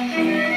Música